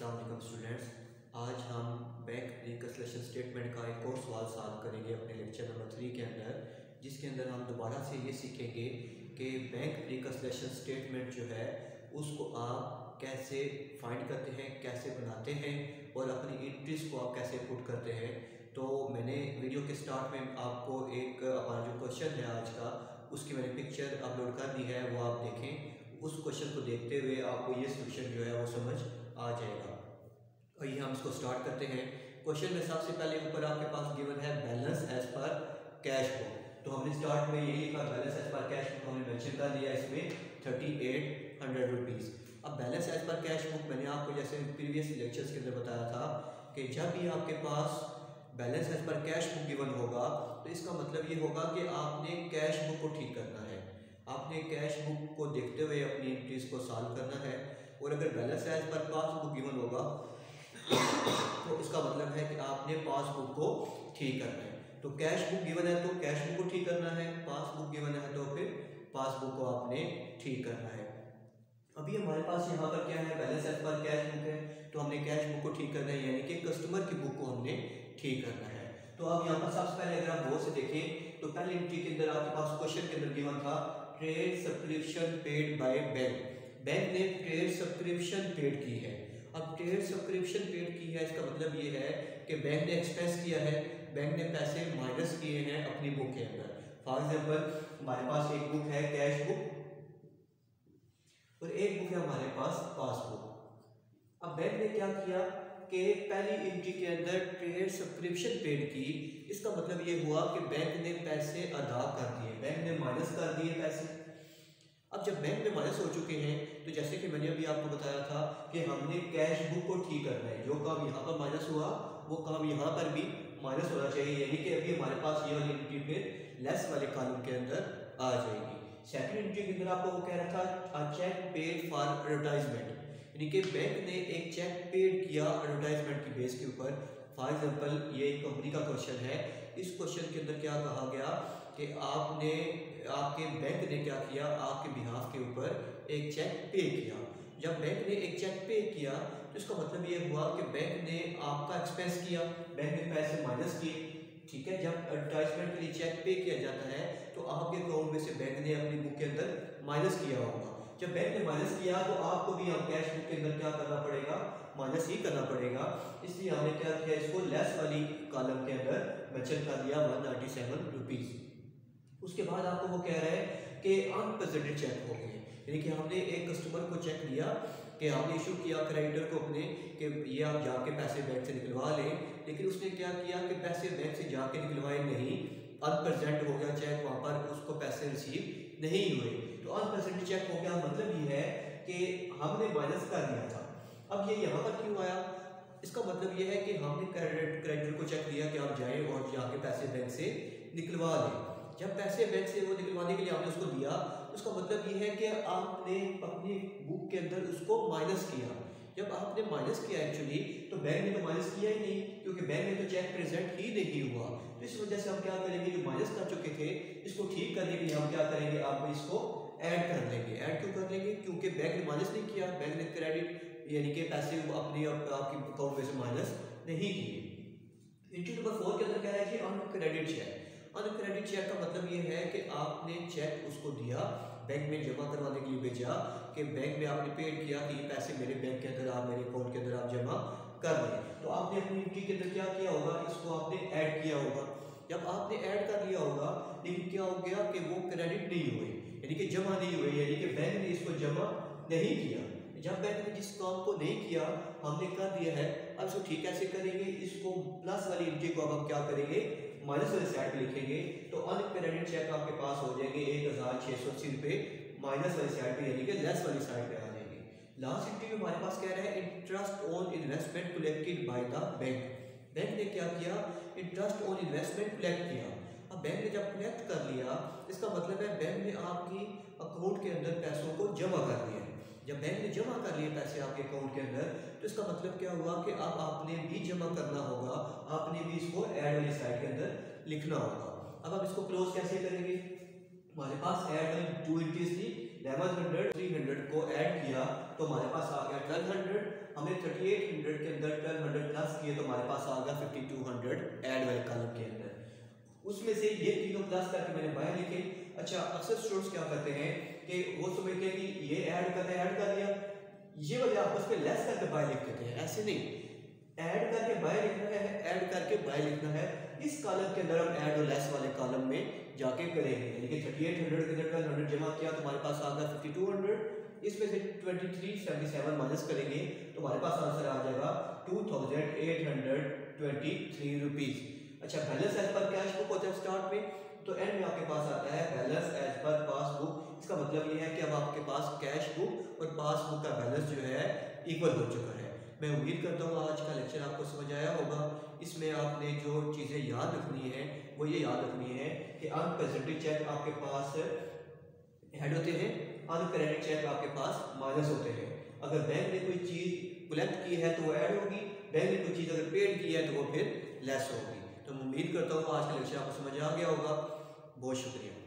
वालेकुम स्टूडेंट्स। आज हम बैंक रिकन्सलेशन स्टेटमेंट का एक और सवाल सॉल्व करेंगे अपने लेक्चर नंबर थ्री के अंदर, जिसके अंदर हम दोबारा से ये सीखेंगे कि बैंक रिकन्सलेशन स्टेटमेंट जो है, उसको आप कैसे फाइंड करते हैं, कैसे बनाते हैं और अपनी इंट्रीज को आप कैसे पुट करते हैं। तो मैंने वीडियो के स्टार्ट में आपको एक, हमारा जो क्वेश्चन है आज का, उसकी मैंने पिक्चर अपलोड कर दी है, वो आप देखें। उस क्वेश्चन को देखते हुए आपको ये सोल्यूशन जो है वो समझ आ जाएगा। आइए हम इसको स्टार्ट करते हैं। क्वेश्चन में सबसे पहले ऊपर आपके पास गिवन है balance as per cash book तो हमने स्टार्ट में यही लिखा balance as per cash book हमने मेंशन कर लिया इसमें थर्टी एट हंड्रेड रुपीज़ अब balance as per cash book मैंने आपको जैसे प्रीवियस लेक्चर्स के अंदर बताया था कि जब भी आपके पास balance as per cash book given होगा तो इसका मतलब ये होगा कि आपने कैश बुक को ठीक करना है। आपने कैश बुक को देखते हुए अपनी एंट्रीज को सॉल्व करना है और अगर balance as per passbook given होगा तो इसका मतलब है कि आपने पासबुक को ठीक करना है। तो कैश बुक गिवन है तो कैश बुक को ठीक करना है पासबुक गिवन है तो फिर पासबुक को आपने ठीक करना है। अभी हमारे पास यहाँ पर क्या है? Balance as per cash book है तो हमने कैश बुक को ठीक करना है, यानी कि कस्टमर की बुक को हमने ठीक करना है। तो अब यहाँ पर सबसे पहले अगर आप बहुत से देखें तो पहले एंट्री के अंदर आपके पास क्वेश्चन के अंदर गिवन था trade subscription paid by bank bank ने ट्रेड सब्सक्रिप्शन पेड की है. अब ट्रेड सब्सक्रिप्शन पेड की है, इसका मतलब ये है कि बैंक ने एक्सपेंस किया है. बैंक ने पैसे माइनस किए हैं अपनी बुक के अंदर. फॉर एग्ज़ाम्पल हमारे पास एक बुक है कैश बुक और एक बुक है हमारे पास पासबुक अब बैंक ने क्या किया? कि पहली एंट्री के अंदर ट्रेड सब्सक्रिप्शन पेड की, इसका मतलब ये हुआ कि बैंक ने पैसे अदा कर दिए बैंक ने माइनस कर दिए पैसे। अब जब बैंक में माइनस हो चुके हैं तो जैसे कि मैंने अभी आपको बताया था कि हमने कैश बुक को ठीक करना है। जो काम यहाँ पर माइनस हुआ, वो काम यहाँ पर भी माइनस होना चाहिए, यानी कि अभी हमारे पास ये वाली एंट्री फिर लेस वाले कानून के अंदर आ जाएगी। सेकेंड एंट्री के अंदर आपको वो कह रहा था चेक पेड फॉर एडवर्टाइजमेंट यानी कि बैंक ने एक चेक पेड किया एडवर्टाइजमेंट की बेस के ऊपर। फॉर एग्जांपल ये एक कंपनी का क्वेश्चन है। इस क्वेश्चन के अंदर क्या कहा गया कि आपने, आपके बैंक ने क्या किया? आपके बिहाफ के ऊपर एक चेक पे किया। जब बैंक ने एक चेक पे किया तो इसका मतलब ये हुआ कि बैंक ने आपका एक्सपेंस किया। बैंक ने पैसे माइनस किए। ठीक है? जब एडवर्टाइजमेंट के लिए चेक पे किया जाता है तो आपके अकाउंट में से बैंक ने अपनी बुक के अंदर माइनस किया होगा। जब बैंक ने माइनस किया तो आपको भी हम कैश बुक के अंदर क्या करना पड़ेगा? माइनस ही करना पड़ेगा। इसलिए हमने क्या किया, इसको लेस वाली कॉलम के अंदर मेंशन कर दिया वन नाइन्टी सेवन रुपीज़ उसके बाद आपको वो कह रहा है कि अनप्रेजेंटेड चेक हो गए यानी कि हमने एक कस्टमर को चेक दिया कि हमने इशू किया क्रेडिटर को अपने कि ये आप जाके पैसे बैंक से निकलवा लें। लेकिन उसने क्या किया कि पैसे बैंक से जाके निकलवाए नहीं। अनप्रेजेंट हो गया चेक वहाँ पर उसको पैसे रिसीव नहीं हुए। तो अनप्रेजेंट चेक हो गया मतलब ये है कि हमने माइनस कर दिया था। अब ये यहाँ पर क्यों आया? इसका मतलब ये है कि हमने क्रेडिट क्रेडिटर को चेक दिया कि आप जाएँ और जाके पैसे बैंक से निकलवा लें। जब पैसे बैंक से वो निकलवाने के लिए आपने उसको दिया, उसका मतलब ये है कि आपने अपनी बुक के अंदर उसको माइनस किया। जब आपने माइनस किया एक्चुअली तो बैंक ने तो माइनस किया ही नहीं, क्योंकि बैंक में तो चेक प्रेजेंट ही नहीं हुआ। तो इस वजह से हम क्या करेंगे? जो माइनस कर चुके थे, इसको ठीक करने के लिए हम क्या करेंगे? आप इसको ऐड कर लेंगे ऐड क्यों कर लेंगे? क्योंकि बैंक ने माइनस नहीं किया बैंक ने क्रेडिट यानी कि पैसे अपनी आपकी अकाउंट में से माइनस नहीं किए। इंटू नंबर फोर के अंदर रहा है कि क्रेडिट चेक अन क्रेडिट चेक का मतलब ये है कि आपने चेक उसको दिया बैंक में जमा करवाने के लिए भेजा, कि बैंक में आपने पेड किया कि ये पैसे मेरे बैंक के अंदर आप, मेरे अकाउंट के अंदर आप जमा कर दें। तो आपने अपनी निफ्टी के अंदर क्या किया होगा? इसको आपने ऐड किया होगा। जब आपने ऐड कर लिया होगा, लेकिन क्या हो गया कि वो क्रेडिट नहीं हुए यानी कि जमा नहीं हुए यानी कि बैंक ने इसको जमा नहीं किया। जब बैंक ने जिस काम को नहीं किया, हमने कर दिया है, अब इसको ठीक कैसे करेंगे? इसको प्लस वाली एंट्री को अब हम क्या करेंगे? माइनस वाले साइड पे लिखेंगे तो अनक्रेडिट चेक आपके पास हो जाएँगे एक हज़ार छः सौ अस्सी रुपये माइनस वाली साइड पे, यानी कि लेस वाली साइड पे आ जाएँगे। लास्ट एंट्री में हमारे पास कह रहा है? Interest on investment collected by the bank bank ने क्या किया? इंटरेस्ट ऑन इन्वेस्टमेंट कलेक्ट किया। बैंक ने जब कलेक्ट कर लिया, इसका मतलब है बैंक ने आपकी अकाउंट के अंदर पैसों को जमा कर दिया जब बैंक ने जमा कर लिए पैसे आपके अकाउंट के अंदर तो इसका मतलब क्या हुआ कि अब आपने भी जमा करना होगा, आपने भी इसको ऐड वाली साइड के अंदर लिखना होगा। अब आप इसको क्लोज कैसे करेंगे? हमारे पास ऐड वाली टू इंटीज थी इलेवन हंड्रेड थ्री हंड्रेड को ऐड किया तो हमारे पास आ गया ट्वेल्व हंड्रेड हमने थर्टी एट हंड्रेड के अंदर ट्वेल्व हंड्रेड प्लस किए तो हमारे पास आ गया फिफ्टी टू हंड्रेड एड वाले कॉलम के अंदर। उसमें से ये तीनों प्लस करके मैंने बाय लिखे। अच्छा अक्सर स्टूडेंट्स क्या करते हैं कि वो समझते हैं कि ये ऐड करना ऐड कर दिया। ये वाले आपस में लेस करके बाय लिख देते हैं, ऐसे नहीं। ऐड करके बाय लिखना है ऐड करके बाय लिखना है। इस कॉलम के अंदर हम ऐड और लेस वाले कॉलम में जाके करेंगे यानी कि थर्टी एट हंड्रेड के अंदर हंड्रेड जमा किया तो हमारे पास आ गया फिफ्टी टू हंड्रेड इसमें से twenty three seventy seven minus करेंगे तो हमारे पास आंसर आ जाएगा two thousand eight hundred twenty three rupees अच्छा balance as per cash book होता है स्टार्ट में तो एंड में आपके पास आता है बैलेंस एज पर पासबुक इसका मतलब ये है कि अब आपके पास कैश बुक और पासबुक का बैलेंस जो है इक्वल हो चुका है। मैं उम्मीद करता हूँ आज का लेक्चर आपको समझ आया होगा। इसमें आपने जो चीज़ें याद रखनी है, वो ये याद रखनी है कि अनप्रेजेंटेड चेक आपके पास हेड होते हैं अनक्रेडिट चेक आपके पास माइनस होते हैं। अगर बैंक ने कोई चीज़ कलेक्ट की है तो वो ऐड होगी बैंक ने कोई चीज़ अगर पेड की है तो वो फिर लेस होगी। तो उम्मीद करता हूँ आज का लेक्चर आपको समझ आ गया होगा। बहुत शुक्रिया।